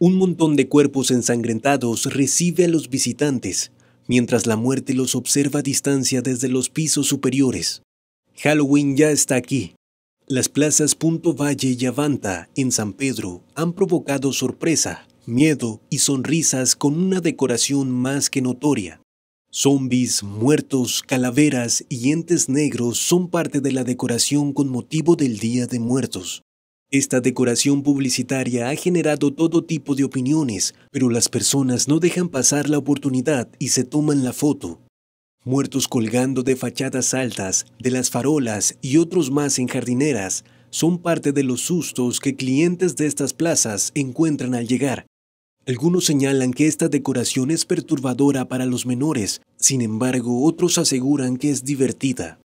Un montón de cuerpos ensangrentados recibe a los visitantes, mientras la muerte los observa a distancia desde los pisos superiores. Halloween ya está aquí. Las plazas Punto Valle y Avanta en San Pedro han provocado sorpresa, miedo y sonrisas con una decoración más que notoria. Zombies, muertos, calaveras y entes negros son parte de la decoración con motivo del Día de Muertos. Esta decoración publicitaria ha generado todo tipo de opiniones, pero las personas no dejan pasar la oportunidad y se toman la foto. Muertos colgando de fachadas altas, de las farolas y otros más en jardineras son parte de los sustos que clientes de estas plazas encuentran al llegar. Algunos señalan que esta decoración es perturbadora para los menores, sin embargo otros aseguran que es divertida.